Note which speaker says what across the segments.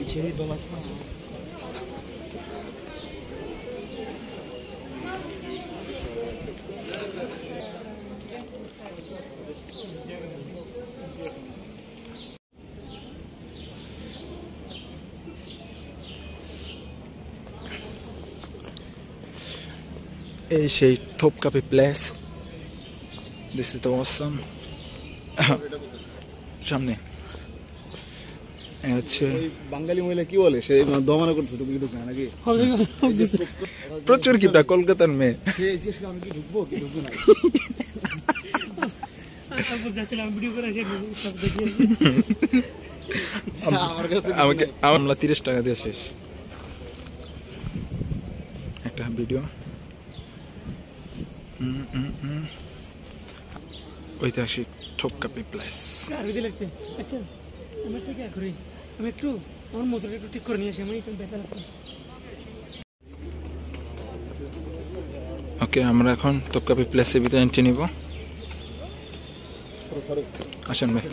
Speaker 1: İçeri dolaşma. Şey Topkapi Place. This is the awesome. সামনে। হচ্ছে
Speaker 2: বাঙালি মহিলা কি বলে? সে দমানা করছে তুমি ঢুক না নাকি?
Speaker 1: প্রচুর কিপটা কলকাতার মেয়ে।
Speaker 2: আমি কি ঢুকবো কি ঢুকবো না? আমার
Speaker 1: আমাকে তিরিশ টাকা দিয়ে শেষ। একটা ভিডিও। ঐতিহাসিক থোপকাপি প্লেস
Speaker 3: আচ্ছা আমি একটা আমি আমার মোটরটা একটু ঠিক করে নিয়ে আসি একটু ব্যথা লাগছে
Speaker 1: ওকে আমরা এখন তোপকাপি প্লেসের ভিতরে এন্ট্রি নিব। আসেন ভাই।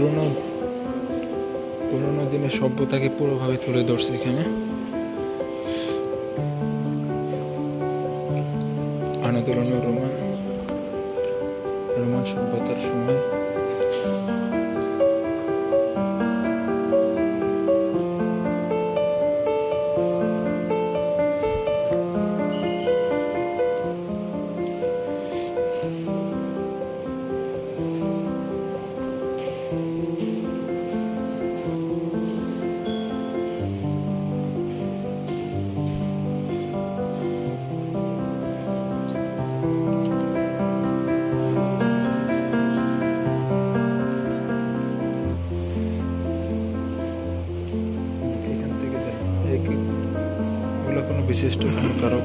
Speaker 1: পুরনো পুরনো দিনের সভ্যতাকে পুরোভাবে তুলে ধরছে এখানে। আনাদোলন বিশিষ্ট কোনো কারও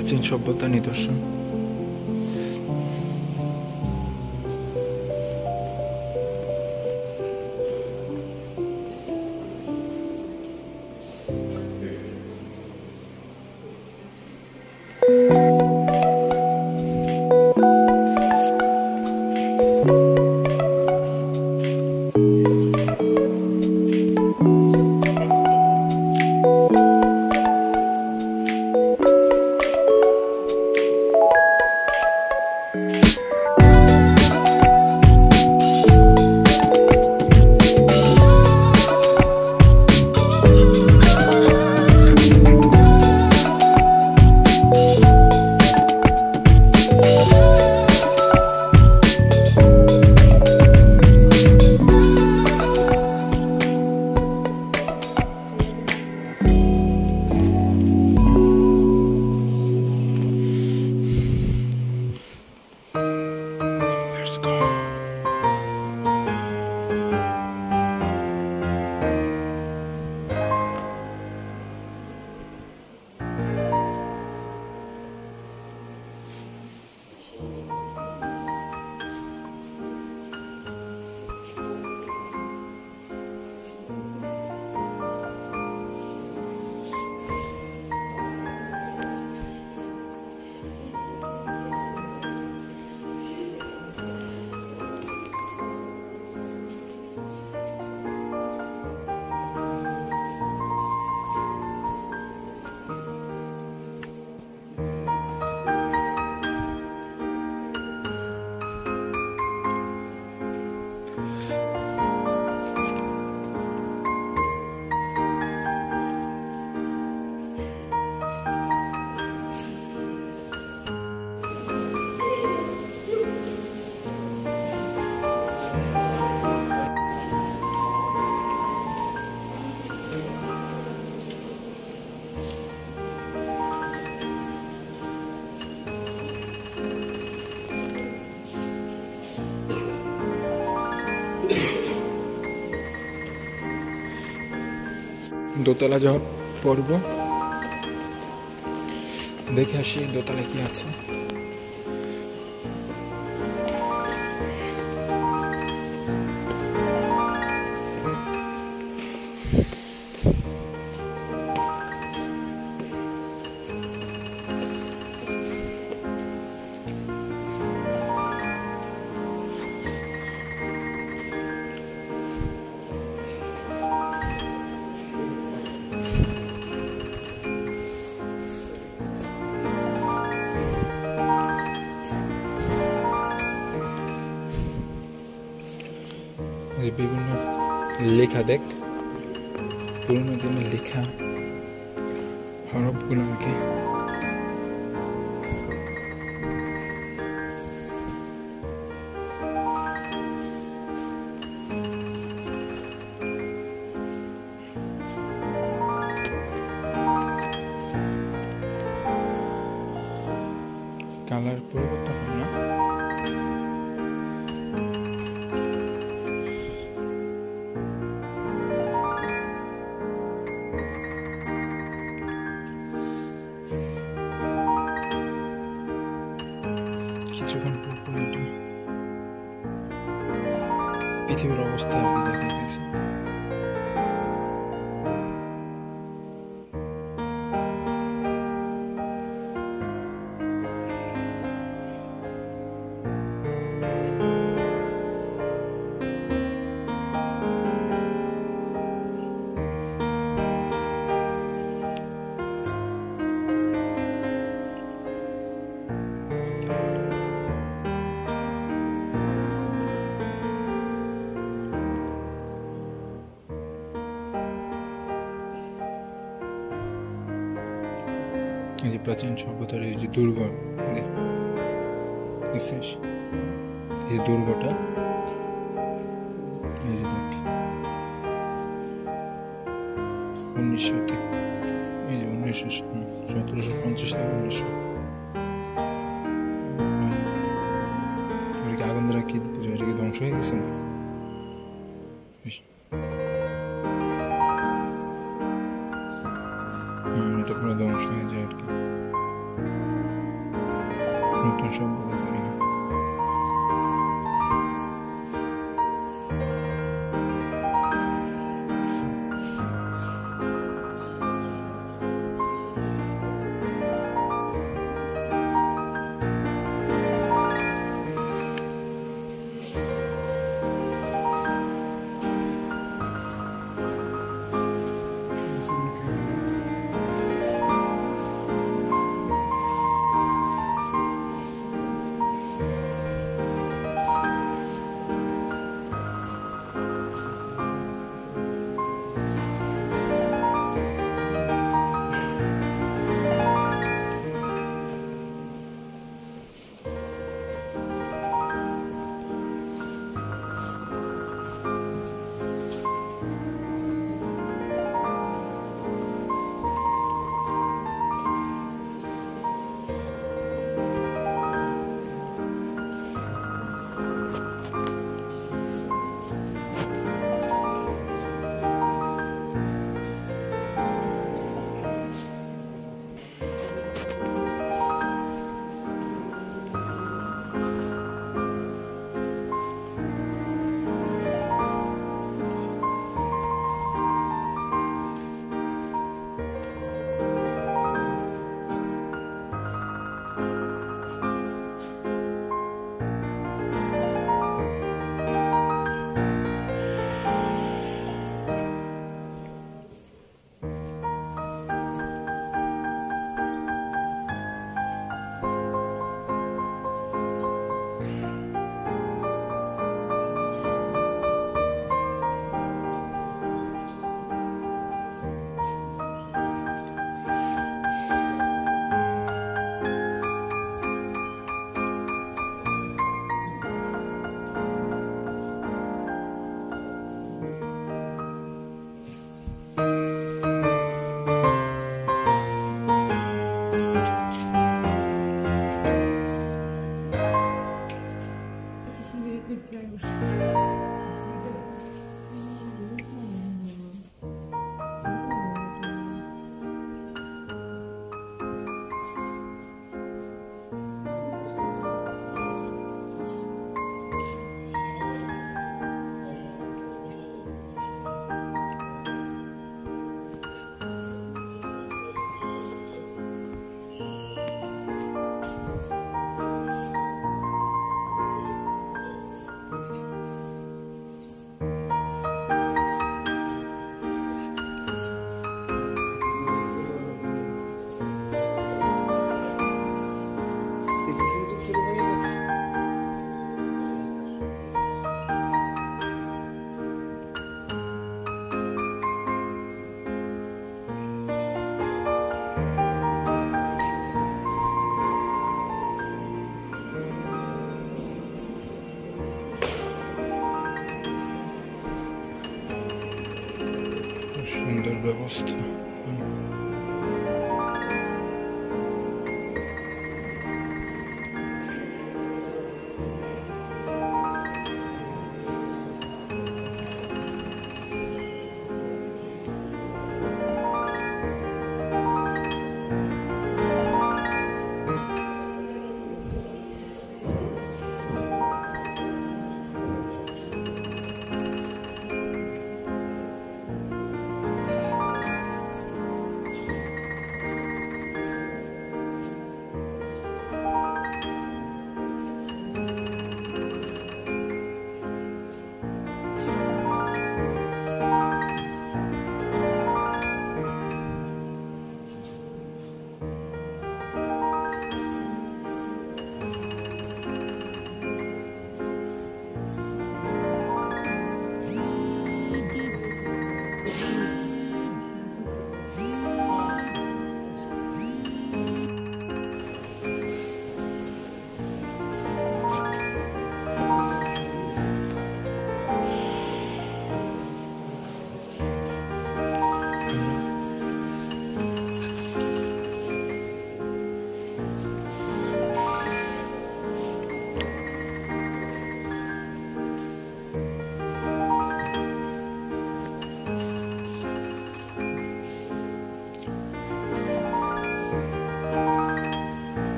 Speaker 1: ka qenë që botanitë shumë. দোতলা যাওয়ার পর্ব। দেখে আসি দোতলা কি আছে। যে বিভিন্ন লেখা দেখ। পুরোনো দিনের লেখা হরফগুলো আর কি পৃথিবীর অবস্থা আর কি দেখা দুর্গ এই দেখছিস? এই দুর্গটা, এই যে দেখ। উনিশশো এই যে উনিশশো সতেরোশো পঞ্চাশ থেকে উনিশশো। আগুন দ্বারা কি ধ্বংস হয়ে গেছে না? Just.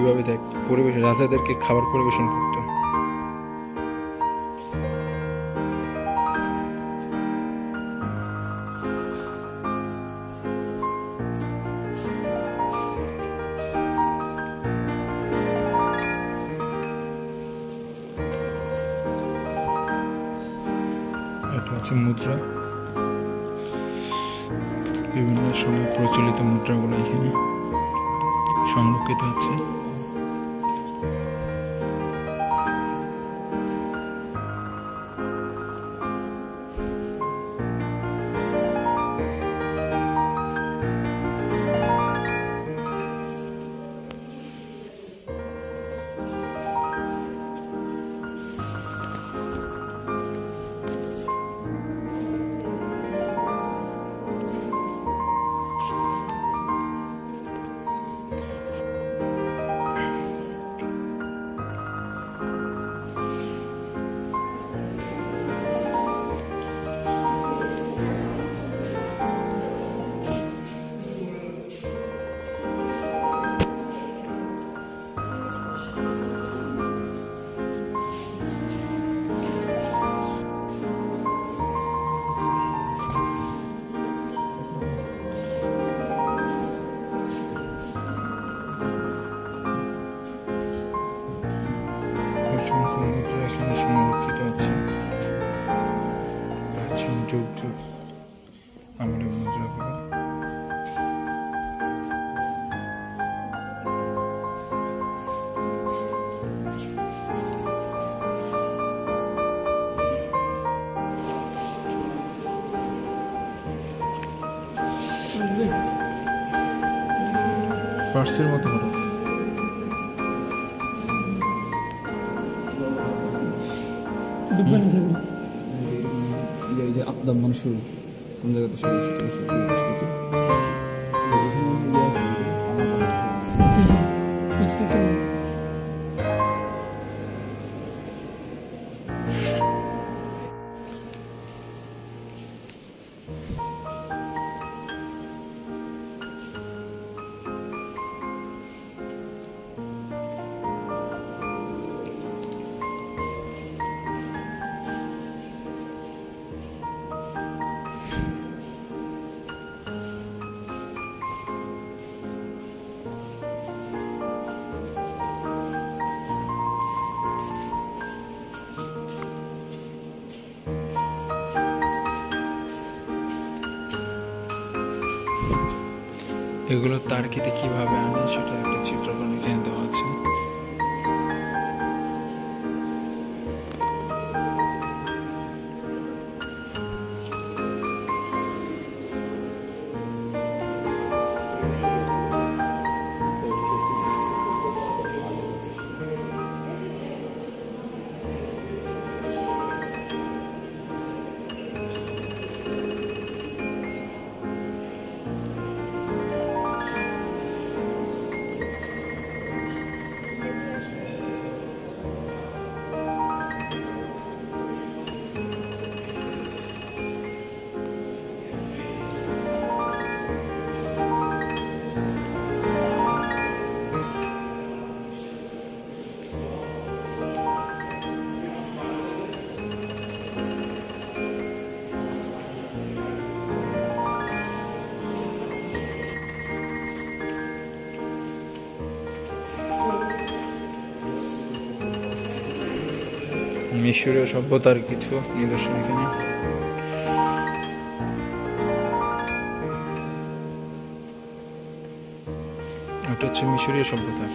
Speaker 1: কীভাবে দেখ পরিবেশ রাজাদেরকে খাবার পরিবেশন করতো মুদ্রা। বিভিন্ন সময় প্রচলিত মুদ্রাগুলো এখানে সংরক্ষিত আছে। ফার্সির মতো হলো।
Speaker 2: আপনার মানুষ মানে কোন জায়গাতে শুরু
Speaker 1: এগুলো তার্কিতে কীভাবে আমি সেটা একটা চিত্রকরণ মিশরীয় সভ্যতার কিছু নিদর্শন এখানে। এটা হচ্ছে মিশরীয় সভ্যতার।